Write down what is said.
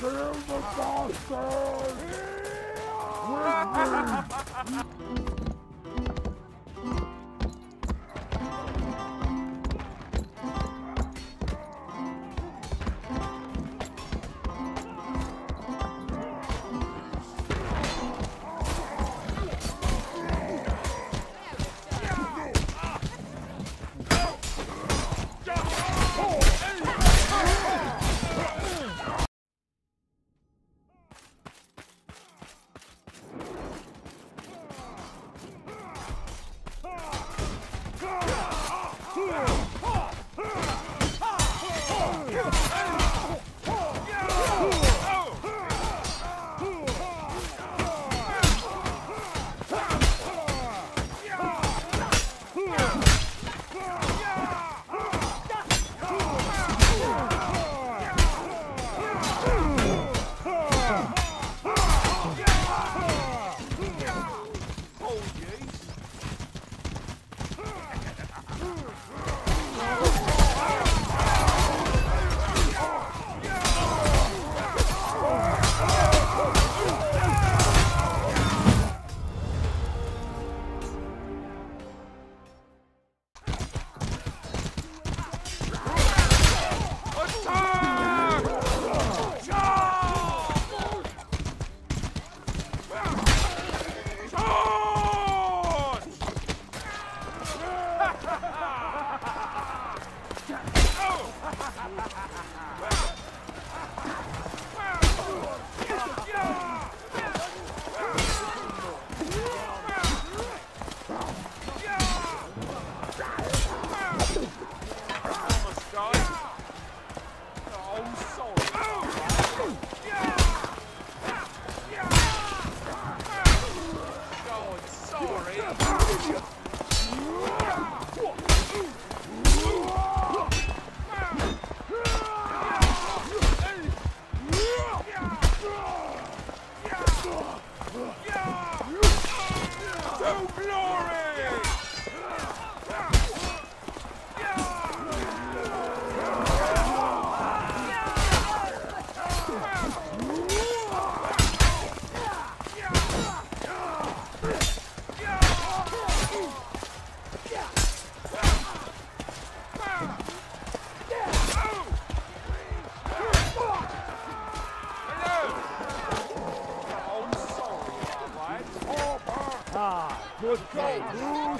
Kill the bastard! Attack! ha ha ha ha! Good goal, Bruce!